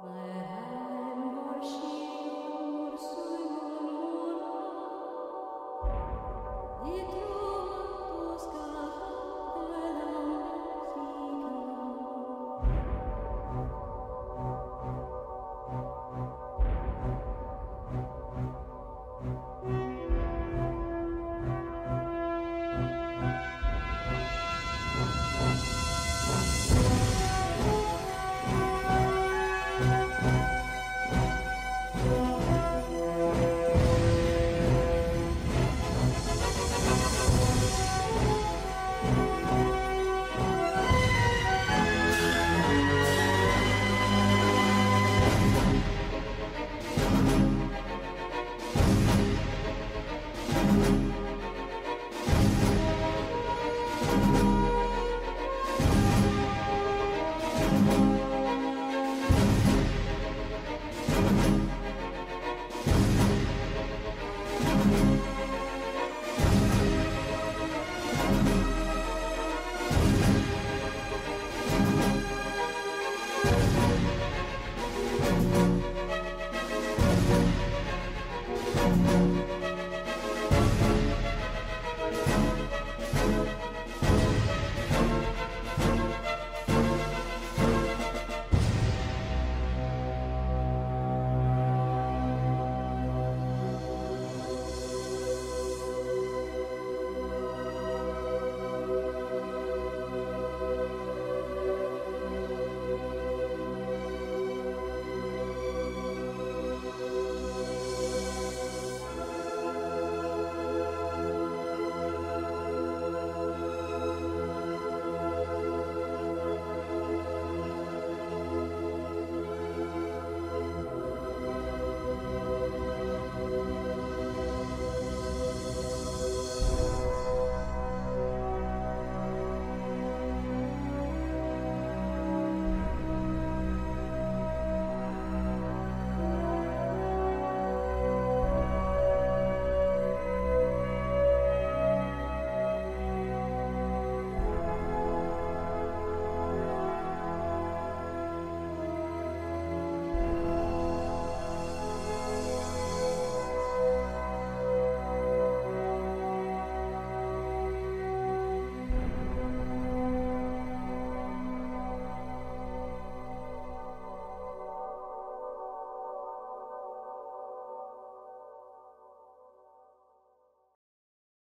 My.